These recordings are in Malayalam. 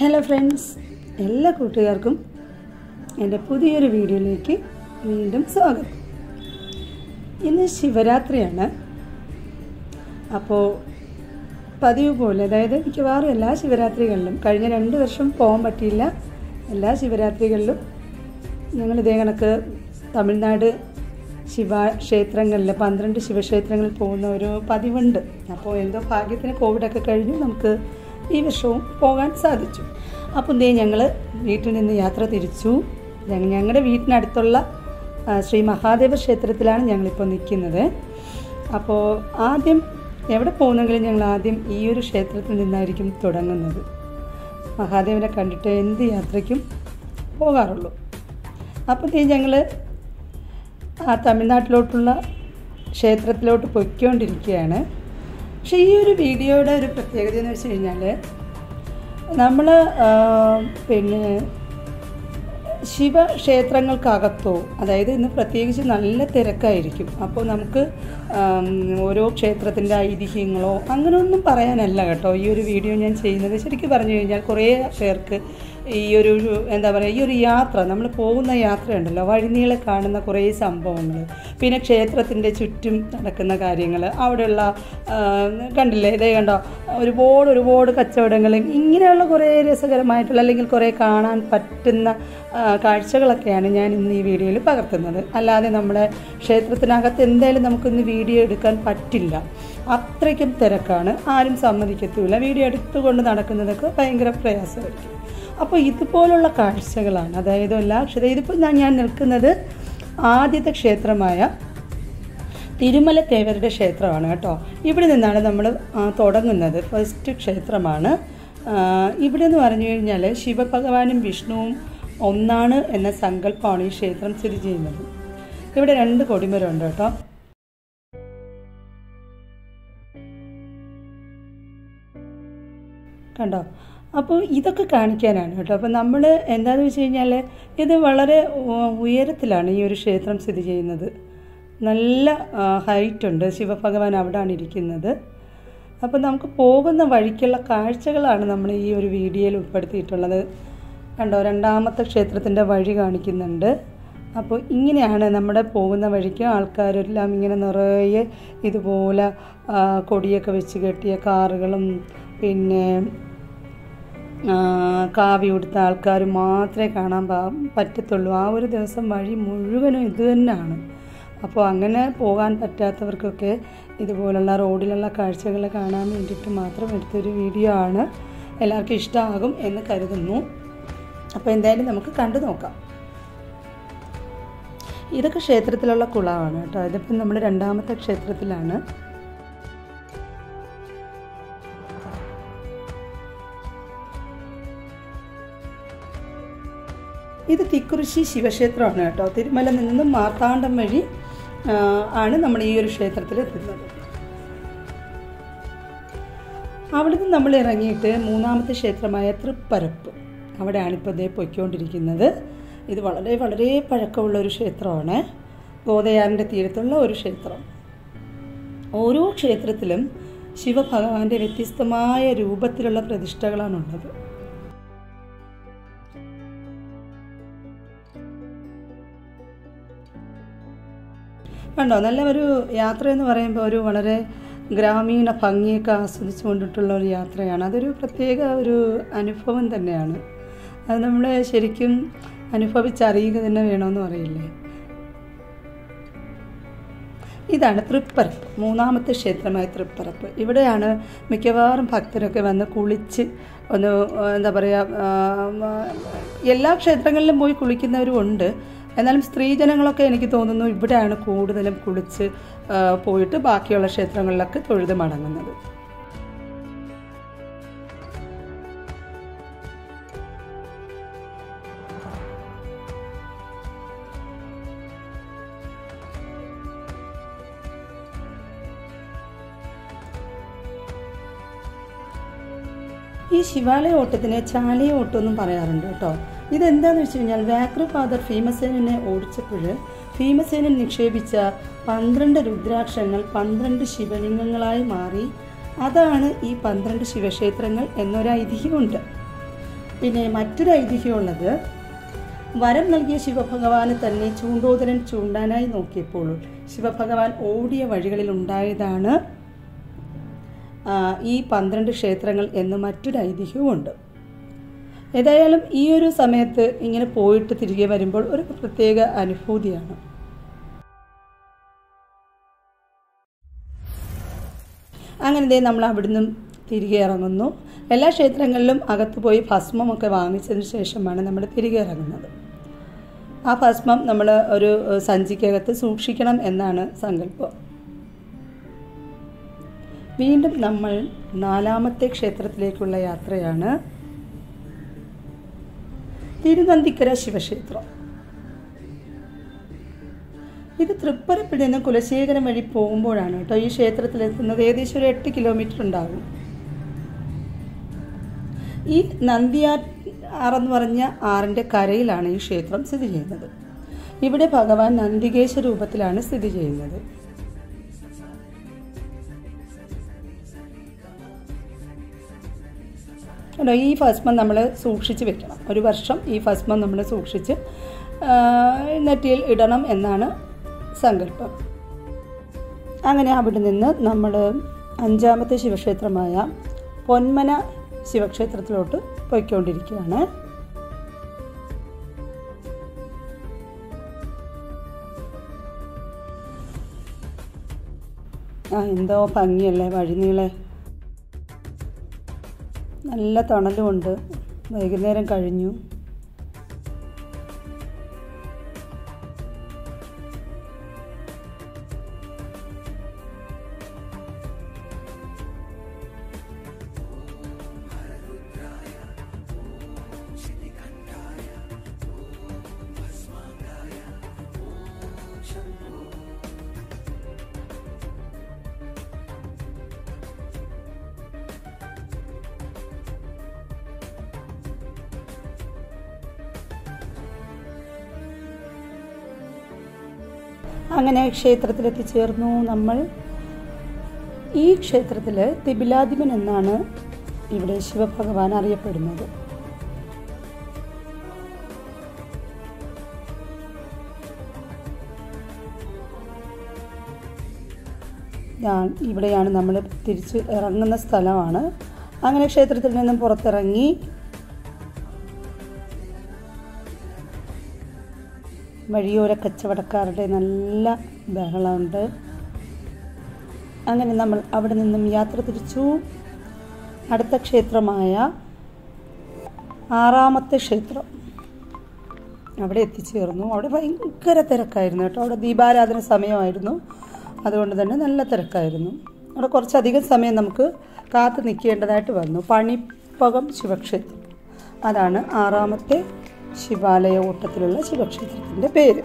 ഹലോ ഫ്രണ്ട്സ് എല്ലാ കൂട്ടുകാർക്കും എന്റെ പുതിയൊരു വീഡിയോയിലേക്ക് വീണ്ടും സ്വാഗതം. ഇന്ന് ശിവരാത്രിയാണ്. അപ്പോൾ പതിവ് പോലെ അതായത് മിക്കവാറും എല്ലാ ശിവരാത്രികളിലും കഴിഞ്ഞ രണ്ട് വർഷം പോകാൻ പറ്റിയില്ല. എല്ലാ ശിവരാത്രികളിലും ഞങ്ങൾ ഇതേ കണക്ക് തമിഴ്നാട് ശിവക്ഷേത്രങ്ങളിൽ പന്ത്രണ്ട് ശിവക്ഷേത്രങ്ങളിൽ പോകുന്ന ഒരു പതിവുണ്ട്. അപ്പോൾ എന്തോ ഭാഗ്യത്തിന് കോവിഡൊക്കെ കഴിഞ്ഞു. നമുക്ക് ഈ വർഷവും പോകാൻ സാധിച്ചു. അപ്പോൾ ഇതേ ഞങ്ങൾ വീട്ടിൽ നിന്ന് യാത്ര തിരിച്ചു. ഞങ്ങളുടെ വീട്ടിനടുത്തുള്ള ശ്രീ മഹാദേവ ക്ഷേത്രത്തിലാണ് ഞങ്ങളിപ്പോൾ നിൽക്കുന്നത് അപ്പോൾ ആദ്യം എവിടെ പോകുന്നെങ്കിലും ഞങ്ങൾ ആദ്യം ഈ ഒരു ക്ഷേത്രത്തിൽ നിന്നായിരിക്കും തുടങ്ങുന്നത്. മഹാദേവനെ കണ്ടിട്ട് എന്ത് യാത്രയ്ക്കും പോകാറുള്ളൂ. അപ്പോൾ ഞങ്ങൾ ആ തമിഴ്നാട്ടിലോട്ടുള്ള ക്ഷേത്രത്തിലോട്ട് പൊയ്ക്കൊണ്ടിരിക്കുകയാണ്. പക്ഷേ ഈ ഒരു വീഡിയോയുടെ ഒരു പ്രത്യേകത എന്ന് വെച്ച് കഴിഞ്ഞാൽ നമ്മൾ പിന്നെ ശിവക്ഷേത്രങ്ങൾക്കകത്തോ അതായത് ഇന്ന് പ്രത്യേകിച്ച് നല്ല തിരക്കായിരിക്കും. അപ്പോൾ നമുക്ക് ഓരോ ക്ഷേത്രത്തിന്റെ ഐതിഹ്യങ്ങളോ അങ്ങനെയൊന്നും പറയാനല്ല കേട്ടോ. ഈ ഒരു വീഡിയോ ഞാൻ ചെയ്യുന്നത്. ശരിക്കും പറഞ്ഞു കഴിഞ്ഞാൽ കുറേ പേർക്ക് ഈ ഒരു എന്താ പറയുക ഈ ഒരു യാത്ര നമ്മൾ പോകുന്ന യാത്രയുണ്ടല്ലോ വഴിനീളെ കാണുന്ന കുറേ സംഭവങ്ങൾ പിന്നെ ക്ഷേത്രത്തിന്റെ ചുറ്റും നടക്കുന്ന കാര്യങ്ങൾ അവിടെയുള്ള കണ്ടില്ലേ ഇതേ കണ്ടോ ഒരുപാട് ഒരുപാട് കച്ചവടങ്ങൾ ഇങ്ങനെയുള്ള കുറേ രസകരമായിട്ടുള്ള അല്ലെങ്കിൽ കുറേ കാണാൻ പറ്റുന്ന കാഴ്ചകളൊക്കെയാണ് ഞാൻ ഇന്ന് ഈ വീഡിയോയിൽ പകർത്തുന്നത്. അല്ലാതെ നമ്മുടെ ക്ഷേത്രത്തിനകത്ത് എന്തായാലും നമുക്കിന്ന് വീഡിയോ എടുക്കാൻ പറ്റില്ല. അത്രയ്ക്കും തിരക്കാണ്. ആരും സമ്മതിക്കത്തുമില്ല. വീഡിയോ എടുത്തുകൊണ്ട് നടക്കുന്നതൊക്കെ ഭയങ്കര പ്രയാസമായിരിക്കും. അപ്പോൾ ഇതുപോലുള്ള കാഴ്ചകളാണ്. അതായത് എല്ലാ ക്ഷേത്രം ഇതിപ്പോൾ ഞാൻ നിൽക്കുന്നത് ആദ്യത്തെ ക്ഷേത്രമായ തിരുമല തേവരുടെ ക്ഷേത്രമാണ് കേട്ടോ. ഇവിടെ നിന്നാണ് നമ്മൾ തുടങ്ങുന്നത്. ഫസ്റ്റ് ക്ഷേത്രമാണ്. ഇവിടെ എന്ന് പറഞ്ഞു കഴിഞ്ഞാൽ ശിവഭഗവാനും വിഷ്ണുവും ഒന്നാണ് എന്ന സങ്കല്പമാണ് ഈ ക്ഷേത്രം സ്ഥിതി ചെയ്യുന്നത്. ഇവിടെ രണ്ട് കൊടിമരമുണ്ട് കേട്ടോ. കണ്ടോ? അപ്പോൾ ഇതൊക്കെ കാണിക്കാനാണ് കേട്ടോ. അപ്പോൾ നമ്മൾ എന്താണെന്ന് വെച്ച് കഴിഞ്ഞാൽ ഇത് വളരെ ഉയരത്തിലാണ് ഈ ഒരു ക്ഷേത്രം സ്ഥിതി ചെയ്യുന്നത്. നല്ല ഹൈറ്റ് ഉണ്ട്. ശിവഭഗവാൻ അവിടെയാണ് ഇരിക്കുന്നത്. അപ്പോൾ നമുക്ക് പോകുന്ന വഴിക്കുള്ള കാഴ്ചകളാണ് നമ്മൾ ഈ ഒരു വീഡിയോയിൽ ഉൾപ്പെടുത്തിയിട്ടുള്ളത്. കണ്ടോ രണ്ടാമത്തെ ക്ഷേത്രത്തിന്റെ വഴി കാണിക്കുന്നുണ്ട്. അപ്പോൾ ഇങ്ങനെയാണ് നമ്മുടെ പോകുന്ന വഴിക്ക് ആൾക്കാരെല്ലാം ഇങ്ങനെ നിറയെ ഇതുപോലെ കൊടിയൊക്കെ വെച്ച് കെട്ടിയ കാറുകളും പിന്നെ ആ, കാവി ഉടുത്ത ആൾക്കാർ മാത്രമേ കാണാൻ പറ്റത്തുള്ളൂ. ആ ഒരു ദിവസം വഴി മുഴുവനും ഇത് തന്നെയാണ്. അപ്പോൾ അങ്ങനെ പോകാൻ പറ്റാത്തവർക്കൊക്കെ ഇതുപോലുള്ള റോഡിലുള്ള കാഴ്ചകൾ കാണാൻ വേണ്ടിയിട്ട് മാത്രം എടുത്തൊരു വീഡിയോ ആണ് എല്ലാവർക്കും ഇഷ്ടമാകും എന്ന് കരുതുന്നു. അപ്പോൾ എന്തായാലും നമുക്ക് കണ്ടു നോക്കാം. ഇതൊക്കെ ക്ഷേത്രത്തിലുള്ള കുളമാണ് കേട്ടോ. ഇതിപ്പം നമ്മൾ രണ്ടാമത്തെ ക്ഷേത്രത്തിലാണ്. ഇത് തിക്കുറിശി ശിവക്ഷേത്രമാണ് കേട്ടോ. തിരുമല നിന്നും മാർത്താണ്ഡം വഴി ആണ് നമ്മൾ ഈ ഒരു ക്ഷേത്രത്തിൽ എത്തുന്നത്. അവിടുന്ന് നമ്മൾ ഇറങ്ങിയിട്ട് മൂന്നാമത്തെ ക്ഷേത്രമായ തൃപ്പരപ്പ്. അവിടെയാണ് ഇപ്പോൾ ഇതേ പൊയ്ക്കൊണ്ടിരിക്കുന്നത്. ഇത് വളരെ വളരെ പഴക്കമുള്ള ഒരു ക്ഷേത്രമാണ്. ഗോദയാറിന്റെ തീരത്തുള്ള ഒരു ക്ഷേത്രം. ഓരോ ക്ഷേത്രത്തിലും ശിവഭഗവാന്റെ വ്യത്യസ്തമായ രൂപത്തിലുള്ള പ്രതിഷ്ഠകളാണുള്ളത്. കണ്ടോ? നല്ല ഒരു യാത്ര എന്ന് പറയുമ്പോൾ ഒരു വളരെ ഗ്രാമീണ ഭംഗിയൊക്കെ ആസ്വദിച്ചു കൊണ്ടിട്ടുള്ള ഒരു യാത്രയാണ്. അതൊരു പ്രത്യേക ഒരു അനുഭവം തന്നെയാണ്. അത് നമ്മൾ ശരിക്കും അനുഭവിച്ചറിയുക തന്നെ വേണമെന്ന് പറയില്ലേ? ഇതാണ് തൃപ്പരപ്പ് മൂന്നാമത്തെ ക്ഷേത്രമായ തൃപ്പരപ്പ്. ഇവിടെയാണ് മിക്കവാറും ഭക്തരൊക്കെ വന്ന് കുളിച്ച് ഒന്ന് എന്താ പറയുക എല്ലാ ക്ഷേത്രങ്ങളിലും പോയി കുളിക്കുന്നവരും ഉണ്ട്. എന്നാലും സ്ത്രീജനങ്ങളൊക്കെ എനിക്ക് തോന്നുന്നു ഇവിടെയാണ് കൂടുതലും കുളിച്ച് പോയിട്ട് ബാക്കിയുള്ള ക്ഷേത്രങ്ങളിലൊക്കെ തൊഴുത് മടങ്ങുന്നത്. ഈ ശിവാലയ ഓട്ടത്തിനെ ചാലിയ ഓട്ടം എന്നും പറയാറുണ്ട് കേട്ടോ. ഇതെന്താന്ന് വെച്ച് കഴിഞ്ഞാൽ വാക്രു ഫാദർ ഭീമസേനനെ ഓടിച്ചപ്പോൾ ഭീമസേനൻ നിക്ഷേപിച്ച പന്ത്രണ്ട് രുദ്രാക്ഷങ്ങൾ പന്ത്രണ്ട് ശിവലിംഗങ്ങളായി മാറി. അതാണ് ഈ പന്ത്രണ്ട് ശിവക്ഷേത്രങ്ങൾ എന്നൊരു ഐതിഹ്യമുണ്ട്. പിന്നെ മറ്റൊരു ഐതിഹ്യമുള്ളത് വരം നൽകിയ ശിവഭഗവാന് തന്നെ ചൂണ്ടോദരൻ ചൂണ്ടാനായി നോക്കിയപ്പോൾ ശിവഭഗവാൻ ഓടിയ വഴികളിൽ ഉണ്ടായതാണ് ഈ പന്ത്രണ്ട് ക്ഷേത്രങ്ങൾ എന്ന് മറ്റൊരു ഐതിഹ്യവുമുണ്ട്. ഏതായാലും ഈ ഒരു സമയത്ത് ഇങ്ങനെ പോയിട്ട് തിരികെ വരുമ്പോൾ ഒരു പ്രത്യേക അനുഭൂതിയാണ്. അങ്ങനെ ദേ നമ്മൾ അവിടുന്ന് തിരികെ ഇറങ്ങുന്നു. എല്ലാ ക്ഷേത്രങ്ങളിലും അകത്ത് പോയി ഭസ്മമൊക്കെ വാങ്ങിച്ചതിന് ശേഷമാണ് നമ്മൾ തിരികെ ഇറങ്ങുന്നത്. ആ ഭസ്മം നമ്മൾ ഒരു സഞ്ചിക്കകത്ത് സൂക്ഷിക്കണം എന്നാണ് സങ്കല്പം. വീണ്ടും നമ്മൾ നാലാമത്തെ ക്ഷേത്രത്തിലേക്കുള്ള യാത്രയാണ്. തിരുനന്തിക്കര ശിവക്ഷേത്രം. ഇത് തൃപ്പരപ്പിൽ നിന്ന് കുലശേഖരം വഴി പോകുമ്പോഴാണ് കേട്ടോ ഈ ക്ഷേത്രത്തിലെത്തുന്നത് ഏകദേശം ഒരു എട്ട് കിലോമീറ്റർ ഉണ്ടാകും. ഈ നന്ദിയാറെന്ന് പറഞ്ഞ ആറിന്റെ കരയിലാണ് ഈ ക്ഷേത്രം സ്ഥിതി ചെയ്യുന്നത്. ഇവിടെ ഭഗവാൻ നന്ദികേശ രൂപത്തിലാണ് സ്ഥിതി ചെയ്യുന്നത്. കണ്ടോ ഈ ഭസ്മം നമ്മൾ സൂക്ഷിച്ച് വെക്കണം. ഒരു വർഷം ഈ ഭസ്മം നമ്മൾ സൂക്ഷിച്ച് നെറ്റിയിൽ ഇടണം എന്നാണ് സങ്കല്പം. അങ്ങനെ അവിടെ നിന്ന് നമ്മൾ അഞ്ചാമത്തെ ശിവക്ഷേത്രമായ പൊന്മന ശിവക്ഷേത്രത്തിലോട്ട് പോയിക്കൊണ്ടിരിക്കുകയാണ്. ആ എന്തോ ഭംഗിയല്ലേ വഴിനീളെ. നല്ല തണലുമുണ്ട്. വൈകുന്നേരം കഴിഞ്ഞു. ക്ഷേത്രത്തിലെത്തിച്ചേർന്നു നമ്മൾ. ഈ ക്ഷേത്രത്തിൽ തിബിലാധിപൻ എന്നാണ് ഇവിടെ ശിവഭഗവാൻ അറിയപ്പെടുന്നത്. ഇവിടെയാണ് നമ്മൾ തിരിച്ച് ഇറങ്ങുന്ന സ്ഥലമാണ്. അങ്ങനെ ക്ഷേത്രത്തിൽ നിന്നും പുറത്തിറങ്ങി വഴിയോര കച്ചവടക്കാരുടെ നല്ല ബഹളമുണ്ട്. അങ്ങനെ നമ്മൾ അവിടെ നിന്നും യാത്ര തിരിച്ചു. അടുത്ത ക്ഷേത്രമായ ആറാമത്തെ ക്ഷേത്രം അവിടെ എത്തിച്ചേർന്നു. അവിടെ ഭയങ്കര തിരക്കായിരുന്നു കേട്ടോ. അവിടെ ദീപാരാധന സമയമായിരുന്നു. അതുകൊണ്ട് തന്നെ നല്ല തിരക്കായിരുന്നു. അവിടെ കുറച്ചധികം സമയം നമുക്ക് കാത്തു നിൽക്കേണ്ടതായിട്ട് വന്നു. പണിപ്പകം ശിവക്ഷേത്രം. അതാണ് ആറാമത്തെ ശിവാലയ ഓട്ടത്തിലുള്ള ശിവക്ഷേത്രത്തിന്റെ പേര്.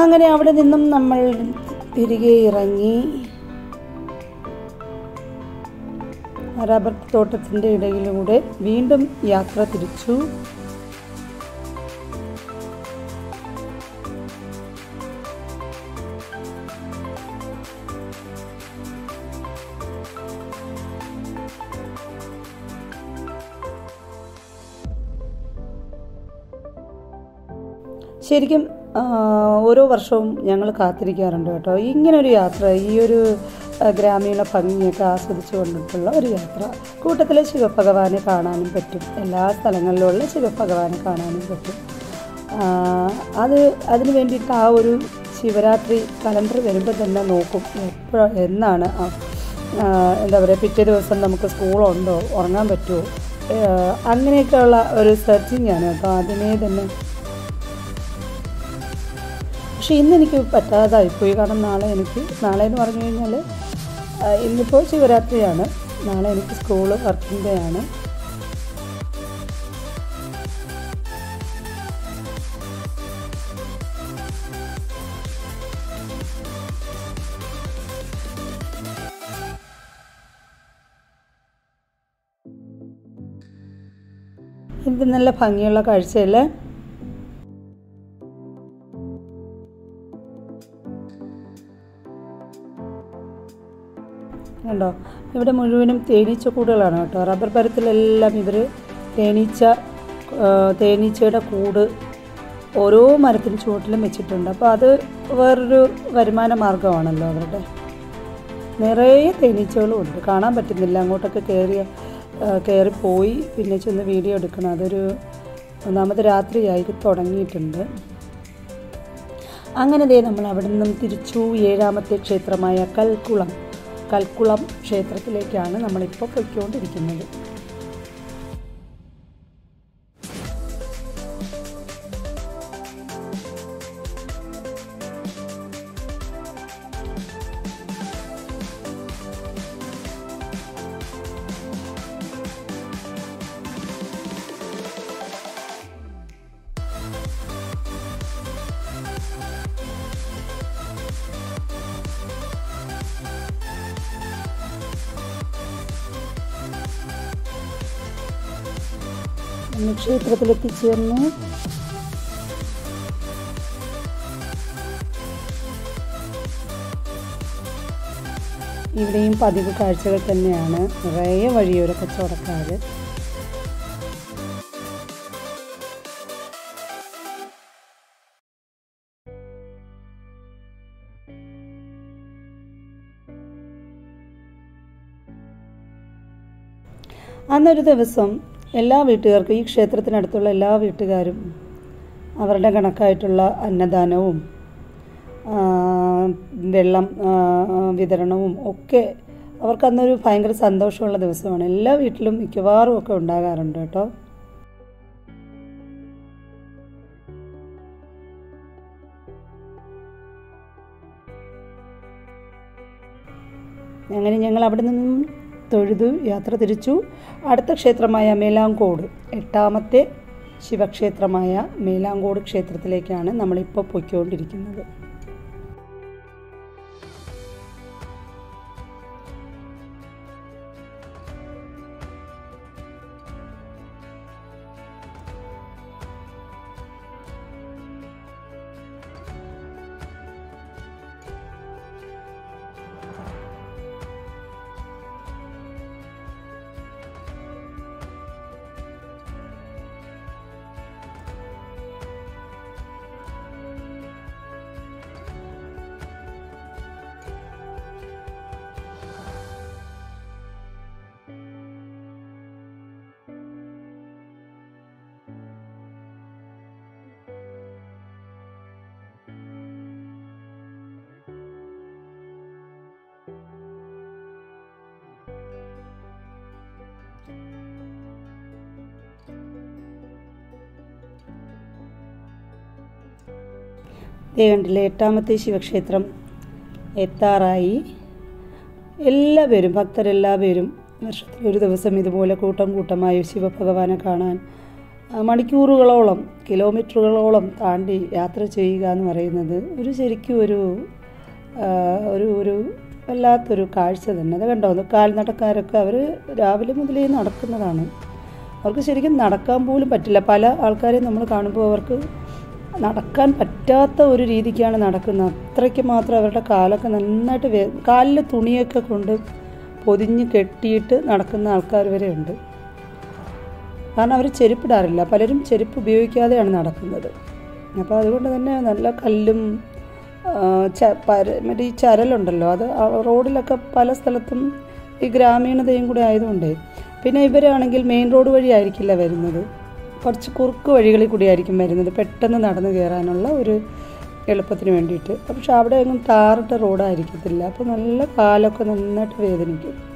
അങ്ങനെ അവിടെ നിന്നും നമ്മൾ തിരികെ ഇറങ്ങി റബ്ബർ തോട്ടത്തിന്റെ ഇടയിലൂടെ വീണ്ടും യാത്ര തിരിച്ചു. ശരിക്കും ഓരോ വർഷവും ഞങ്ങൾ കാത്തിരിക്കാറുണ്ട് കേട്ടോ. ഇങ്ങനൊരു യാത്ര ഈ ഒരു ഗ്രാമീണ ഭംഗിയൊക്കെ ആസ്വദിച്ചു കൊണ്ടിട്ടുള്ള ഒരു യാത്ര. കൂട്ടത്തിലെ ശിവഭഗവാനെ കാണാനും പറ്റും. എല്ലാ സ്ഥലങ്ങളിലുള്ള ശിവഭഗവാനെ കാണാനും പറ്റും. അത് അതിന് വേണ്ടിയിട്ട് ആ ഒരു ശിവരാത്രി കലണ്ടർ വരുമ്പോൾ തന്നെ നോക്കും. എപ്പോഴ എന്നാണ് എന്താ പറയുക പിറ്റേ ദിവസം നമുക്ക് സ്കൂളുണ്ടോ ഉറങ്ങാൻ പറ്റുമോ? അങ്ങനെയൊക്കെയുള്ള ഒരു സെർച്ചിങ് ആണ് അപ്പോൾ അതിനെ തന്നെ പക്ഷെ ഇന്ന് എനിക്ക് പറ്റാതായിപ്പോയി കാരണം നാളെ എനിക്ക് നാളെ എന്ന് പറഞ്ഞു കഴിഞ്ഞാൽ ഇന്നിപ്പോൾ ശിവരാത്രിയാണ്. നാളെ എനിക്ക് സ്കൂൾ വർക്കിംഗ് ഡേ ആണ്. ഇത് നല്ല ഭംഗിയുള്ള കാഴ്ചയല്ലേ? ഇവിടെ മുഴുവനും തേനീച്ച കൂടുകളാണ് കേട്ടോ. റബ്ബർ മരത്തിലെല്ലാം ഇവർ തേനീച്ച തേനീച്ചയുടെ കൂട് ഓരോ മരത്തിന് ചുവട്ടിലും വെച്ചിട്ടുണ്ട്. അപ്പോൾ അത് വേറൊരു വരുമാന മാർഗമാണല്ലോ അവരുടെ. നിറയെ തേനീച്ചകളും ഉണ്ട്. കാണാൻ പറ്റുന്നില്ല. അങ്ങോട്ടൊക്കെ കയറി കയറിപ്പോയി പിന്നെ ചെന്ന് വീഡിയോ എടുക്കണം. അതൊരു ഒന്നാമത് രാത്രിയായി. തുടങ്ങിയിട്ടുണ്ട്. അങ്ങനെ ദേ നമ്മൾ അവിടെ നിന്നും തിരിച്ചു ഏഴാമത്തെ ക്ഷേത്രമായ കൽക്കുളം. കൽക്കുളം ക്ഷേത്രത്തിലേക്കാണ് നമ്മളിപ്പോൾ പൊയ്ക്കൊണ്ടിരിക്കുന്നത്. നമ്മൾ ക്ഷേത്രത്തിലെത്തിച്ചേർന്നു. ഇവിടെയും പതിവ് കാഴ്ചകൾ തന്നെയാണ്. നിറയെ വഴിയോര കച്ചവടക്കാർ അന്നൊരു ദിവസം എല്ലാ വീട്ടുകാർക്കും ഈ ക്ഷേത്രത്തിനടുത്തുള്ള എല്ലാ വീട്ടുകാരും അവരുടെ കണക്കായിട്ടുള്ള അന്നദാനവും വെള്ളം വിതരണവും ഒക്കെ അവർക്ക് അന്നൊരു ഭയങ്കര സന്തോഷമുള്ള ദിവസമാണ്. എല്ലാ വീട്ടിലും മിക്കവാറും ഒക്കെ ഉണ്ടാകാറുണ്ട് കേട്ടോ. അങ്ങനെ ഞങ്ങൾ അവിടെ നിന്നും തൊഴുതു യാത്ര തിരിച്ചു. അടുത്ത ക്ഷേത്രമായ മേലാങ്കോട് എട്ടാമത്തെ ശിവക്ഷേത്രമായ മേലാങ്കോട് ക്ഷേത്രത്തിലേക്കാണ് നമ്മളിപ്പോൾ പൊയ്ക്കൊണ്ടിരിക്കുന്നത്. ദേ കണ്ടില്ലേ എട്ടാമത്തെ ശിവക്ഷേത്രം. എത്താറായി. എല്ലാവരും ഭക്തരെല്ലാവരും വർഷത്തിൽ ഒരു ദിവസം ഇതുപോലെ കൂട്ടം കൂട്ടമായി ശിവഭഗവാനെ കാണാൻ മണിക്കൂറുകളോളം കിലോമീറ്ററുകളോളം താണ്ടി യാത്ര ചെയ്യുക എന്ന് പറയുന്നത് ഒരു ശരിക്കും ഒരു ഒരു ഒരു വല്ലാത്തൊരു കാഴ്ച തന്നെ. അത് കണ്ടോ? കാൽനടക്കാരൊക്കെ അവർ രാവിലെ മുതലേ നടക്കുന്നതാണ്. അവർക്ക് ശരിക്കും നടക്കാൻ പോലും പറ്റില്ല. പല ആൾക്കാരെയും നമ്മൾ കാണുമ്പോൾ അവർക്ക് നടക്കാൻ പറ്റാത്ത ഒരു രീതിക്കാണ് നടക്കുന്നത്. അത്രയ്ക്ക് മാത്രം അവരുടെ കാലൊക്കെ നന്നായിട്ട് വേ കാലിൽ തുണിയൊക്കെ കൊണ്ട് പൊതിഞ്ഞ് കെട്ടിയിട്ട് നടക്കുന്ന ആൾക്കാർ വരെ ഉണ്ട്. കാരണം അവർ ചെരുപ്പിടാറില്ല. പലരും ചെരുപ്പ് ഉപയോഗിക്കാതെയാണ് നടക്കുന്നത്. അപ്പോൾ അതുകൊണ്ട് തന്നെ നല്ല കല്ലും ച പര മറ്റേ ഈ ചരലുണ്ടല്ലോ അത് റോഡിലൊക്കെ പല സ്ഥലത്തും ഈ ഗ്രാമീണതയും കൂടെ ആയതുകൊണ്ടേ. പിന്നെ ഇവരാണെങ്കിൽ മെയിൻ റോഡ് വഴി ആയിരിക്കില്ല വരുന്നത്. കുറച്ച് കുറുക്ക് വഴികളിൽ കൂടി ആയിരിക്കും വരുന്നത്. പെട്ടെന്ന് നടന്നു കയറാനുള്ള ഒരു എളുപ്പത്തിന് വേണ്ടിയിട്ട്. പക്ഷെ അവിടെ ഒന്നും ടാറിട്ട റോഡായിരിക്കത്തില്ല. അപ്പോൾ നല്ല കാലൊക്കെ നന്നായിട്ട് വേദനിക്കും.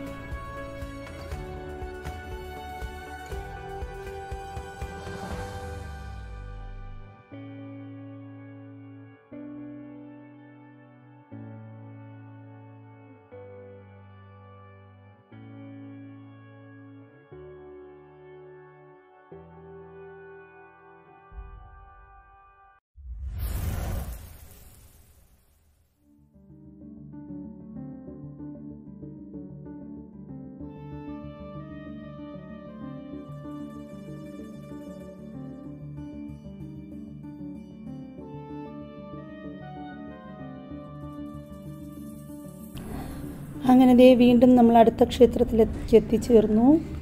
അങ്ങനെ ദേ വീണ്ടും നമ്മൾ അടുത്ത ക്ഷേത്രത്തിൽ എത്തി- എത്തിച്ചേർന്നു.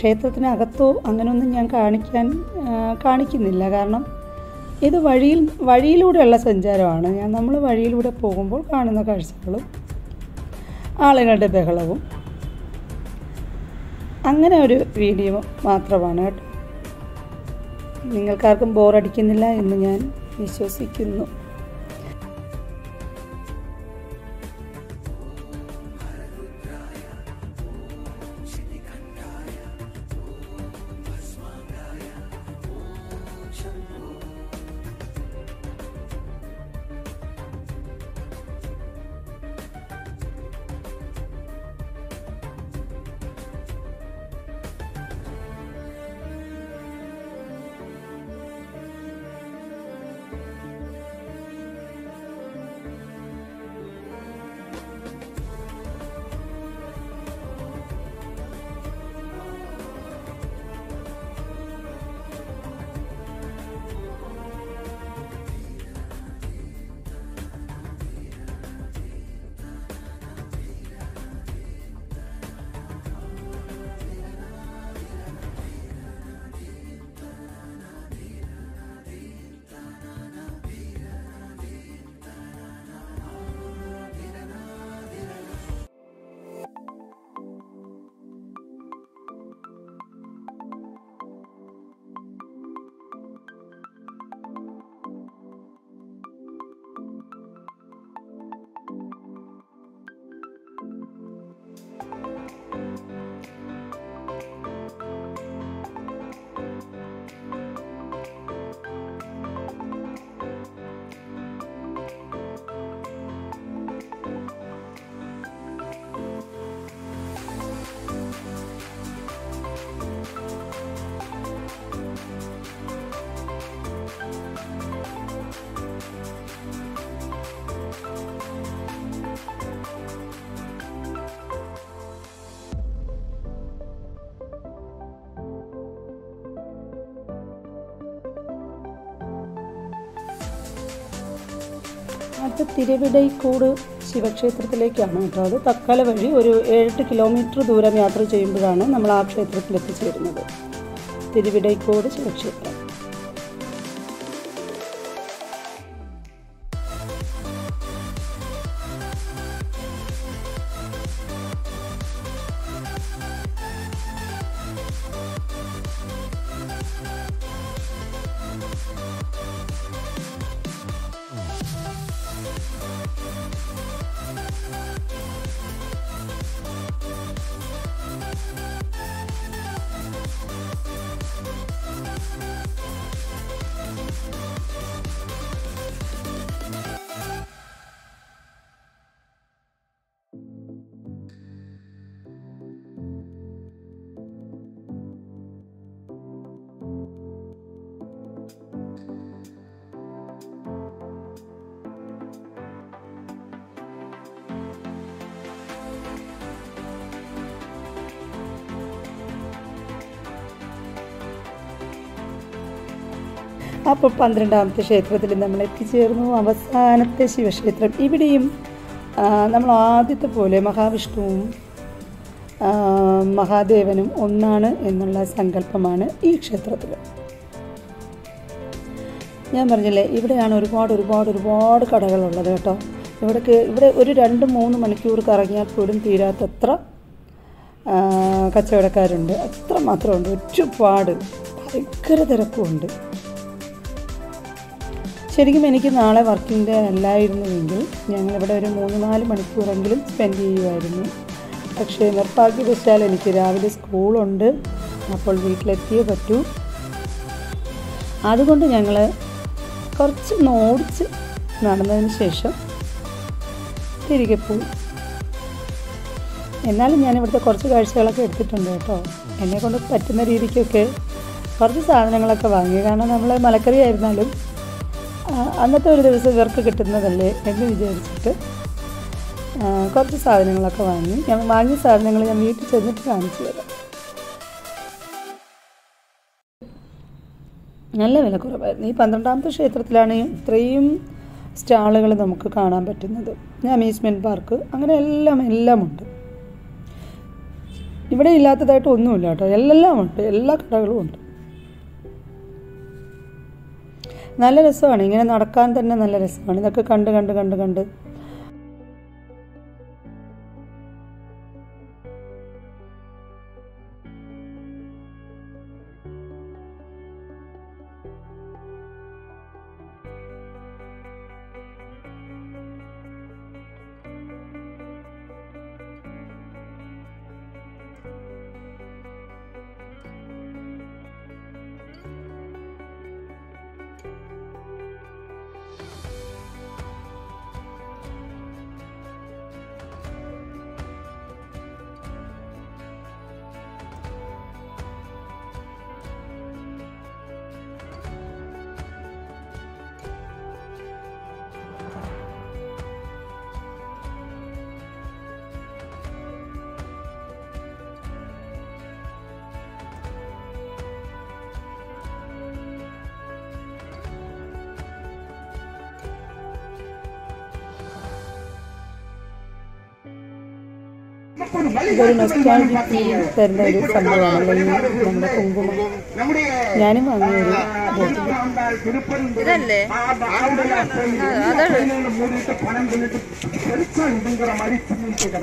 ക്ഷേത്രത്തിനകത്തോ അങ്ങനെയൊന്നും ഞാൻ കാണിക്കാൻ കാണിക്കുന്നില്ല. കാരണം ഇത് വഴിയിൽ വഴിയിലൂടെയുള്ള സഞ്ചാരമാണ്. ഞാൻ നമ്മൾ വഴിയിലൂടെ പോകുമ്പോൾ കാണുന്ന കാഴ്ചകളും ആളുകളുടെ ബഹളവും അങ്ങനെ ഒരു വീഡിയോ മാത്രമാണ് കേട്ടോ. നിങ്ങൾക്കാർക്കും ബോറടിക്കുന്നില്ല എന്ന് ഞാൻ വിശ്വസിക്കുന്നു. അത് തിരുവിടൈക്കോട് ശിവക്ഷേത്രത്തിലേക്കാണ് കേട്ടോ. അത് തക്കാല വഴി ഒരു ഏഴെട്ട് കിലോമീറ്റർ ദൂരം യാത്ര ചെയ്യുമ്പോഴാണ് നമ്മൾ ആ ക്ഷേത്രത്തിൽ എത്തിച്ചേരുന്നത് തിരുവിടൈക്കോട് ശിവക്ഷേത്രം. അപ്പോൾ പന്ത്രണ്ടാമത്തെ ക്ഷേത്രത്തിൽ നമ്മൾ എത്തിച്ചേർന്നു. അവസാനത്തെ ശിവക്ഷേത്രം ഇവിടെയും നമ്മൾ ആദ്യത്തെ പോലെ മഹാവിഷ്ണുവും മഹാദേവനും ഒന്നാണ് എന്നുള്ള സങ്കല്പമാണ് ഈ ക്ഷേത്രത്തിൽ. ഞാൻ പറഞ്ഞില്ലേ ഇവിടെയാണ് ഒരുപാട് ഒരുപാട് ഒരുപാട് കടകളുള്ളത് കേട്ടോ. ഇവിടേക്ക് ഇവിടെ ഒരു രണ്ട് മൂന്ന് മണിക്കൂർ കറങ്ങിയാൽ പോലും തീരാത്തത്ര കച്ചവടക്കാരുണ്ട്. അത്ര മാത്രമുണ്ട് ഒരുപാട് ഭയങ്കര തിരക്കുമുണ്ട്. ശരിക്കും എനിക്ക് നാളെ വർക്കിംഗ് ഡേ അല്ലായിരുന്നുവെങ്കിൽ ഞങ്ങളിവിടെ ഒരു മൂന്ന് നാല് മണിക്കൂറെങ്കിലും സ്പെൻഡ് ചെയ്യുമായിരുന്നു. പക്ഷേ നിർഭാഗ്യവശാൽ എനിക്ക് രാവിലെ സ്കൂളുണ്ട്. അപ്പോൾ വീട്ടിലെത്തിയേ പറ്റൂ. അതുകൊണ്ട് ഞങ്ങൾ കുറച്ച് നോടിച്ച് നടന്നതിന് ശേഷം തിരികെ പോയി. എന്നാലും ഞാൻ ഇവിടുത്തെ കുറച്ച് കാഴ്ചകളൊക്കെ എടുത്തിട്ടുണ്ട് കേട്ടോ. എന്നെ കൊണ്ട് പറ്റുന്ന രീതിക്കൊക്കെ കുറച്ച് സാധനങ്ങളൊക്കെ വാങ്ങി. കാരണം നമ്മൾ മലക്കറി ആയിരുന്നാലും അന്നത്തെ ഒരു ദിവസം ഇവർക്ക് കിട്ടുന്നതല്ലേ എന്ന് വിചാരിച്ചിട്ട് കുറച്ച് സാധനങ്ങളൊക്കെ വാങ്ങി. ഞാൻ വാങ്ങിയ സാധനങ്ങൾ ഞാൻ വീട്ടിൽ ചെന്നിട്ട് കാണിച്ചു തരാം. നല്ല വിലക്കുറവായിരുന്നു ഈ പന്ത്രണ്ടാമത്തെ ക്ഷേത്രത്തിലാണ് ഇത്രയും സ്റ്റാളുകൾ നമുക്ക് കാണാൻ പറ്റുന്നത്. അമ്യൂസ്മെന്റ് പാർക്ക് അങ്ങനെ എല്ലാം എല്ലാം ഉണ്ട്. ഇവിടെ ഇല്ലാത്തതായിട്ട് ഒന്നുമില്ല കേട്ടോ. എല്ലാം ഉണ്ട്. എല്ലാ കടകളും ഉണ്ട്. നല്ല രസമാണ്. ഇങ്ങനെ നടക്കാൻ തന്നെ നല്ല രസമാണ്. ഇതൊക്കെ കണ്ട് കണ്ട് കണ്ട് കണ്ട് ഇതൊരു നൊസ്റ്റാൾജിക് ഫീലിംഗ് തരുന്ന ഒരു സംഭവമാണ് ഈ നമ്മുടെ കുങ്കുമം ഞാനും വാങ്ങിയ ഒരു ബോട്ടിൽ ഇതല്ലേ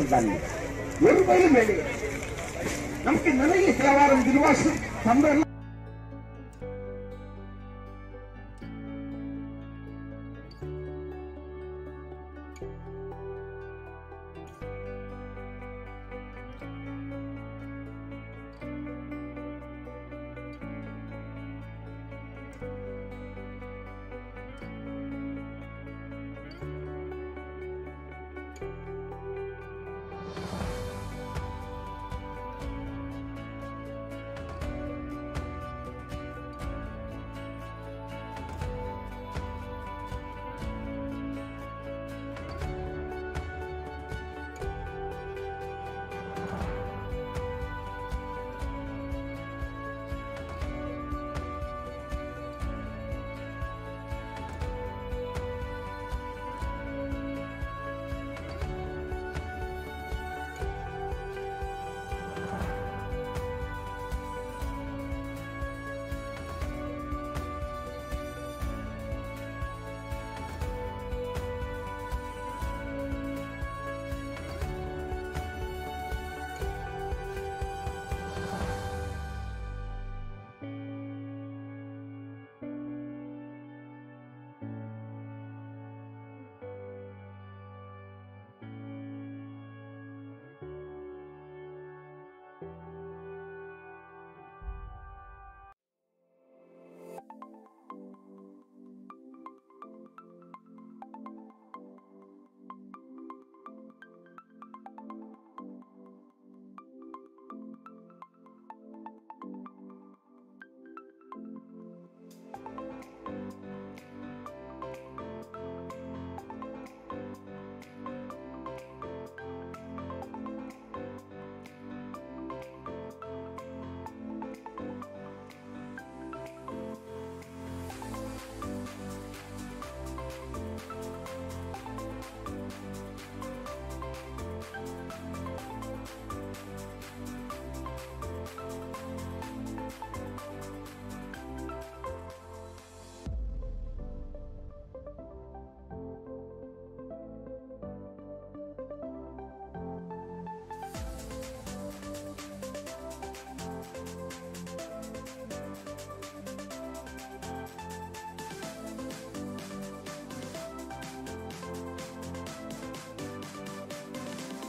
അതാണ് நமக்கு நிறைய தேவாரம் திருவாசம் சம்பரம்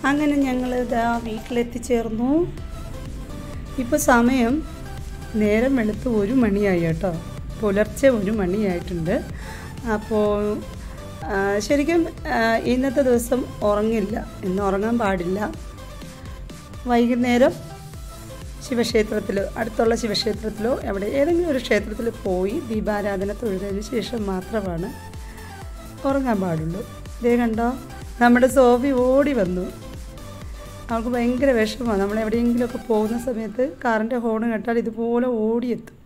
അങ്ങനെ ഞങ്ങൾ ഇതാ വീട്ടിലെത്തിച്ചേർന്നു. ഇപ്പോൾ സമയം നേരം വെളുത്ത് ഒരു മണിയായി കേട്ടോ. പുലർച്ചെ ഒരു മണിയായിട്ടുണ്ട്. അപ്പോൾ ശരിക്കും ഇന്നത്തെ ദിവസം ഉറങ്ങില്ല. ഇന്ന് ഉറങ്ങാൻ പാടില്ല. വൈകുന്നേരം ശിവക്ഷേത്രത്തിലോ അടുത്തുള്ള ശിവക്ഷേത്രത്തിലോ എവിടെ ഏതെങ്കിലും ഒരു ക്ഷേത്രത്തിൽ പോയി ദീപാരാധന തൊഴുതതിന് ശേഷം മാത്രമാണ് ഉറങ്ങാൻ പാടുള്ളൂ. ഇതേ കണ്ടോ നമ്മുടെ സോഫി ഓടി വന്നു. അവൾക്ക് ഭയങ്കര വിഷമമാണ്. നമ്മൾ എവിടെയെങ്കിലുമൊക്കെ പോകുന്ന സമയത്ത് കാറിന്റെ ഹോൺ കേട്ടാൽ ഇതുപോലെ ഓടിയെത്തും.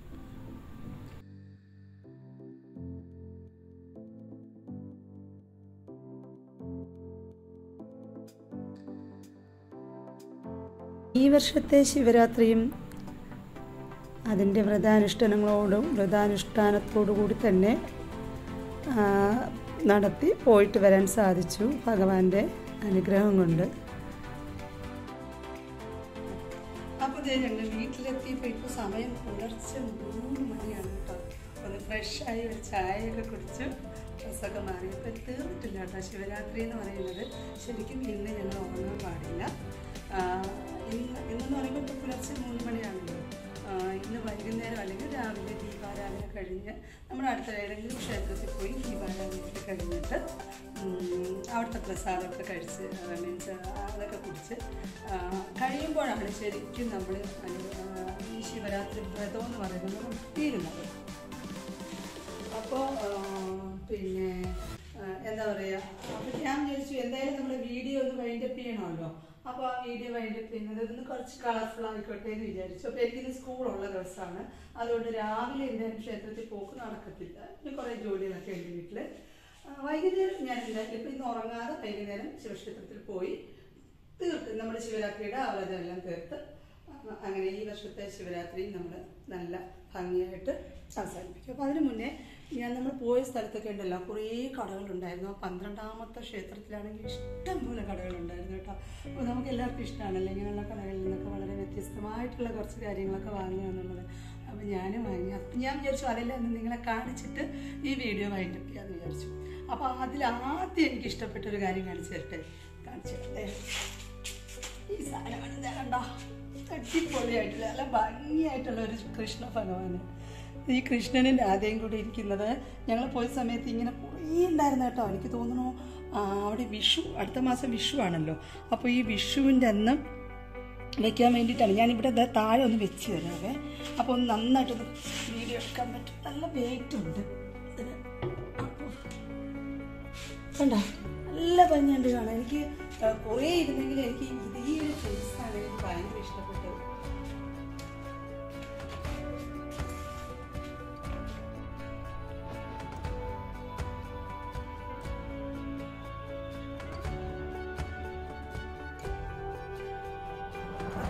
ഈ വർഷത്തെ ശിവരാത്രിയും അതിന്റെ വ്രതാനുഷ്ഠാനങ്ങളോടും വ്രതാനുഷ്ഠാനത്തോടു കൂടി തന്നെ നടത്തി പോയിട്ട് വരാൻ സാധിച്ചു ഭഗവാന്റെ അനുഗ്രഹം കൊണ്ട്. ദേ ഞങ്ങൾ വീട്ടിലെത്തിയപ്പോൾ ഇപ്പോൾ സമയം പുലർച്ചെ മൂന്ന് മണിയാണ് കേട്ടോ. ഒന്ന് ഫ്രഷായി ഒരു ചായയൊക്കെ കുടിച്ച് ഡ്രസ്സൊക്കെ മാറി ഇപ്പം തീർന്നിട്ടില്ല കേട്ടോ ശിവരാത്രി എന്ന് പറയുന്നത്. ശരിക്കും ഇന്ന് ഞങ്ങൾ ഉറങ്ങാൻ പാടില്ല. ഇന്ന് ഇന്നെന്ന് പറയുമ്പോൾ ഇപ്പോൾ പുലർച്ചെ മൂന്ന് മണിയാണല്ലോ. ഇന്ന് വൈകുന്നേരം അല്ലെങ്കിൽ രാവിലെ ദീപാരാധന കഴിഞ്ഞ് നമ്മൾ അടുത്ത ഏതെങ്കിലും ക്ഷേത്രത്തിൽ പോയി ദീപാരാധനയൊക്കെ കഴിഞ്ഞിട്ട് അവിടുത്തെ പ്രസാദമൊക്കെ കഴിച്ച് മീൻസ് അതൊക്കെ കുടിച്ച് കഴിയുമ്പോഴാണ് ശരിക്കും നമ്മൾ ഈ ശിവരാത്രി വ്രതം എന്ന് പറയുന്നത് തീരുന്നത്. അപ്പോൾ പിന്നെ എന്താ പറയുക അപ്പോൾ ഞാൻ വിചാരിച്ചു എന്തായാലും നമ്മൾ വീഡിയോ ഒന്ന് വൈൻഡപ്പ് ചെയ്യണമല്ലോ. അപ്പോൾ ആ വീഡിയോ വൈകിട്ട് പിന്നെ ഇതൊന്ന് കുറച്ച് കളർഫുൾ ആയിക്കോട്ടെ എന്ന് വിചാരിച്ചു. അപ്പോൾ എനിക്കിന്ന് സ്കൂളുള്ള ദിവസമാണ് അതുകൊണ്ട് രാവിലെ എന്തായാലും ക്ഷേത്രത്തിൽ പോക്ക് നടക്കത്തില്ല. പിന്നെ കുറേ ജോലികളൊക്കെ ഉണ്ട് വീട്ടിൽ വൈകുന്നേരം ഞാൻ ഉണ്ടാക്കി ഇപ്പം ഇന്ന് ഉറങ്ങാതെ വൈകുന്നേരം ശിവക്ഷേത്രത്തിൽ പോയി തീർത്ത് നമ്മുടെ ശിവരാത്രിയുടെ എല്ലാം തീർത്ത് അങ്ങനെ ഈ വർഷത്തെ ശിവരാത്രി നമ്മൾ നല്ല ഭംഗിയായിട്ട് അവസാനിപ്പിക്കും. അപ്പോൾ അതിനു മുന്നേ ഞാൻ നമ്മൾ പോയ സ്ഥലത്തൊക്കെ ഉണ്ടല്ലോ കുറേ കടകളുണ്ടായിരുന്നു. ആ പന്ത്രണ്ടാമത്തെ ക്ഷേത്രത്തിലാണെങ്കിൽ ഇഷ്ടം പോലെ കടകളുണ്ടായിരുന്നു കേട്ടോ. അപ്പോൾ നമുക്ക് എല്ലാവർക്കും ഇഷ്ടമാണല്ലോ ഇങ്ങനെയുള്ള കടകളിൽ നിന്നൊക്കെ വളരെ വ്യത്യസ്തമായിട്ടുള്ള കുറച്ച് കാര്യങ്ങളൊക്കെ വാങ്ങുക എന്നുള്ളത്. അപ്പോൾ ഞാനും വാങ്ങി. ഞാൻ വിചാരിച്ചു അതെല്ലാം ഒന്ന് നിങ്ങളെ കാണിച്ചിട്ട് ഈ വീഡിയോ വൈൻഡപ്പ് ചെയ്യാമെന്ന് വിചാരിച്ചു. അപ്പോൾ അതിൽ ആദ്യം എനിക്ക് ഇഷ്ടപ്പെട്ട ഒരു കാര്യം കാണിച്ചു തരട്ടെ? കാണിച്ചു തരട്ടെ? ഈ സാധനം തരണ്ട അടിപൊളിയായിട്ടുള്ള നല്ല ഭംഗിയായിട്ടുള്ള ഒരു കൃഷ്ണ ഭഗവാന്. ഈ കൃഷ്ണനും രാധയും കൂടെ ഇരിക്കുന്നത്. ഞങ്ങൾ പോയ സമയത്ത് ഇങ്ങനെ കുറേ ഉണ്ടായിരുന്നു കേട്ടോ. എനിക്ക് തോന്നുന്നു അവിടെ വിഷു അടുത്ത മാസം വിഷു ആണല്ലോ. അപ്പോൾ ഈ വിഷുവിന്റെ അന്ന് വെക്കാൻ വേണ്ടിയിട്ടാണ്. ഞാനിവിടെ താഴെ ഒന്ന് വെച്ച് തരാവേ. അപ്പോൾ ഒന്ന് നന്നായിട്ടൊന്ന് വീഡിയോ എടുക്കാൻ പറ്റും. നല്ല വെയിറ്റ് ഉണ്ട്. ഇതിന് കണ്ട? നല്ല ഭംഗിയുണ്ട് കാണാൻ. എനിക്ക് കുറേ ഇരുന്നെങ്കിൽ എനിക്ക് ഇതേ ഒരു ഫേസാണ് എനിക്ക് ഭയങ്കര ഇഷ്ടപ്പെട്ടത്.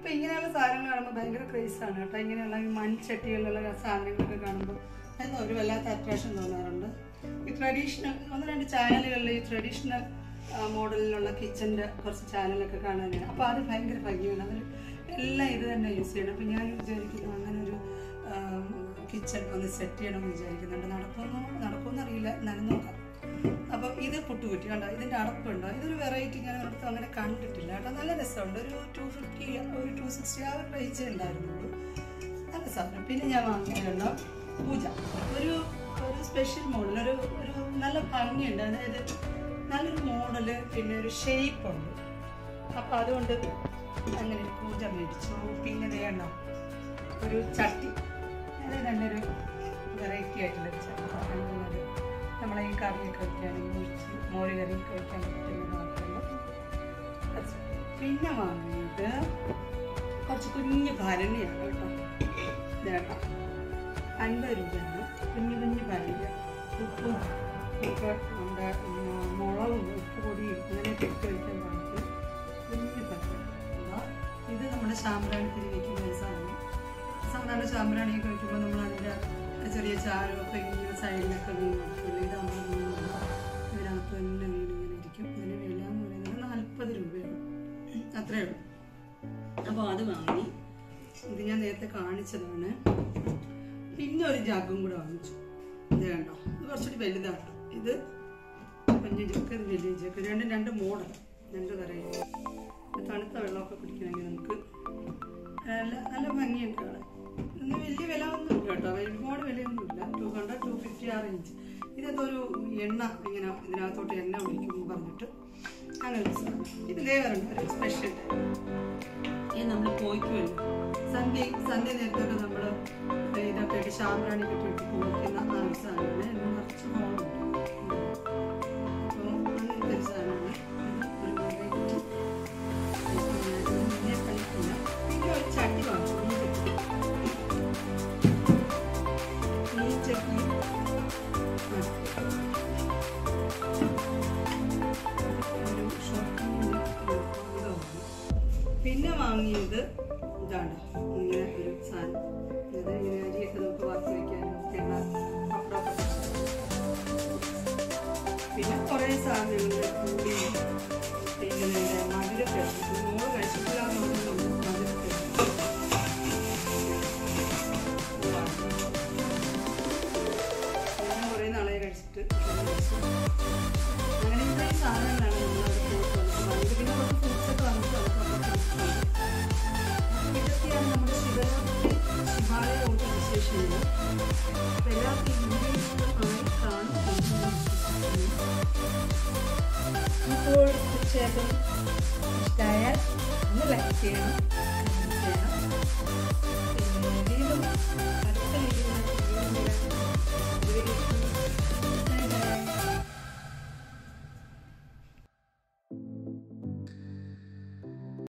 ഇപ്പൊ ഇങ്ങനെയുള്ള സാധനങ്ങൾ കാണുമ്പോൾ ഭയങ്കര ക്രേസ് ആണ് കേട്ടോ. ഇങ്ങനെയുള്ള മൺചട്ടികളിലുള്ള സാധനങ്ങളൊക്കെ കാണുമ്പോൾ അതിന് ഒരു വല്ലാത്ത അട്രാക്ഷൻ തോന്നാറുണ്ട്. ഈ ട്രഡീഷണൽ ഒന്ന് രണ്ട് ചാനലുകളിൽ ഈ ട്രഡീഷണൽ മോഡലിലുള്ള കിച്ചന്റെ കുറച്ച് ചാനലൊക്കെ കാണാനാണ് അപ്പോൾ അത് ഭയങ്കര ഭംഗിയാണ് അവർ എല്ലാം ഇത് തന്നെ യൂസ് ചെയ്യണം. അപ്പോൾ ഞാൻ വിചാരിക്കുന്നു അങ്ങനെ ഒരു കിച്ചൺ ഒന്ന് സെറ്റ് ചെയ്യണമെന്ന് വിചാരിക്കുന്നുണ്ട്. നടക്കുമെന്നോ നടക്കുമെന്നറിയില്ല എന്നാലും നോക്കാം. അപ്പം ഇത് പുട്ടുകുറ്റി. കണ്ടോ? ഇതിന്റെ അടപ്പുണ്ടോ? ഇതൊരു വെറൈറ്റി ഞാൻ അടുത്ത് അങ്ങനെ കണ്ടിട്ടില്ല കേട്ടോ. നല്ല രസമുണ്ട്. ഒരു ടു ഫിഫ്റ്റി ഒരു ടു സിക്സ്റ്റി ആ ഒരു റേഞ്ചേ ഉണ്ടായിരുന്നുള്ളൂ. നല്ല സാധനം. പിന്നെ ഞാൻ വാങ്ങിയിട്ടുണ്ടോ പൂജ. ഒരു ഒരു സ്പെഷ്യൽ മോഡൽ ഒരു ഒരു നല്ല ഭംഗിയുണ്ട്. അതായത് നല്ലൊരു മോഡൽ പിന്നെ ഒരു ഷേപ്പ് ഉണ്ട്. അപ്പം അതുകൊണ്ട് അങ്ങനെ പൂജ മേടിച്ചു. പിന്നെ വേണോ ഒരു ചട്ടി. അത് നല്ലൊരു വെറൈറ്റി ആയിട്ടുള്ള ചട്ടി. നമ്മളെ ഈ കറിയൊക്കെ വയ്ക്കുകയാണെങ്കിൽ മുറിച്ച് മോര് കറിയൊക്കെ വയ്ക്കാൻ പറ്റുന്ന മാത്രമല്ല പിന്നെ വാങ്ങിയത് കുറച്ച് കുഞ്ഞ് ഭരണിയാണ് കേട്ടോ. ഇതേട്ടോ അൻപത് രൂപയാണ്. കുഞ്ഞു കുഞ്ഞു ഭരണിയ ഉപ്പും ഒക്കെ നമ്മുടെ മുളകും ഉപ്പ് പൊടിയും അങ്ങനെയൊക്കെ ഇട്ട് വയ്ക്കാൻ പാകത്തിന് കുഞ്ഞു ഭരണി ഇത് നമ്മുടെ ശാമ്പ്രാണിക്ക് വയ്ക്കുന്ന സാധനം. സാധാരണ ശാമ്പ്രാണിയൊക്കെ വയ്ക്കുമ്പോൾ നമ്മൾ അതിന്റെ ചെറിയ ചാരമൊക്കെ ഇങ്ങനെ സൈഡിലൊക്കെ വീണ് കൊടുക്കില്ല ഇതാകുമ്പോൾ ഇതിനകത്ത് തന്നെ വീണ് ഇങ്ങനെ ഇരിക്കും. ഇതിന് വില പറയുന്നത് നാൽപ്പത് രൂപയാണ്. അത്രയേ ഉള്ളൂ. അപ്പോൾ അത് വാങ്ങി. ഇത് ഞാൻ നേരത്തെ കാണിച്ചതാണ്. പിന്നെ ഒരു ജാഗും കൂടെ വാങ്ങിച്ചു. ഇത് കണ്ടോ? ഇത് കുറച്ചുകൂടി വലുതാണ് ഇത് കുഞ്ഞു ജക്ക് ഇത് വലിയ ജക്ക് രണ്ടും രണ്ട് മോഡൽ. രണ്ട് വെറൈറ്റി തണുത്ത വെള്ളമൊക്കെ കുടിക്കണമെങ്കിൽ നമുക്ക് നല്ല നല്ല ഭംഗിയുണ്ട് ഇന്ന് വലിയ വില ഒന്നും ഇല്ല കേട്ടോ. ഒരുപാട് വിലയൊന്നും ഇല്ല. ടു ഹൺഡ്രഡ് ടു ഫിഫ്റ്റി ആറ് ഇഞ്ച് ഇതെന്തോ ഒരു എണ്ണ ഇങ്ങനെ ഇതിനകത്തോട്ട് എണ്ണ ഒഴിക്കുമെന്ന് പറഞ്ഞിട്ട് അങ്ങനെ സാധനം ഇത് ഇതേ ഒരു സ്പെഷ്യൽ ഈ നമ്മൾ പോയിട്ട് വരും. സന്ധ്യ സന്ധ്യ നേരത്തോട്ട് നമ്മൾ ഇതൊക്കെ ഇട്ട് ശാമ്പ്രാണി പോയിട്ട് പോയിക്കുന്ന ആ ഒരു സാധനമാണ് നിറച്ച് ഹോളുണ്ട് പിന്നെ വാങ്ങിയത് ഇതാണ്. ഇങ്ങനെ ഒരു സാധനം. ഇത് ഇങ്ങനെ അരിയൊക്കെ നമുക്ക് വാക്കി വയ്ക്കാനും എണ്ണ പപ്പടമൊക്കെ പിന്നെ കുറേ സാധനങ്ങൾ ഉള്ളി പിന്നെ മധുരപ്പെട്ട് മോൾ കഴിച്ചിട്ടില്ല മധുരത്തെ ഞാൻ കുറേ നാളെ കഴിച്ചിട്ട് അങ്ങനെ ഇത്രയും സാധനങ്ങളാണ് വൃത്തിയാണ് നമ്മുടെ ശിവ ശിവാലയ റോഡ് രജിസ്ട്രേഷനിൽ എല്ലാവർക്കും ഗംഭീരമായി കാണും ഇപ്പോൾ തീർച്ചയായിട്ടും ഇഷ്ടമായാൽ ഒന്ന് ലൈക്ക് ചെയ്യണം ചെയ്യണം പിന്നെ വീണ്ടും അടുത്ത വീഡിയോ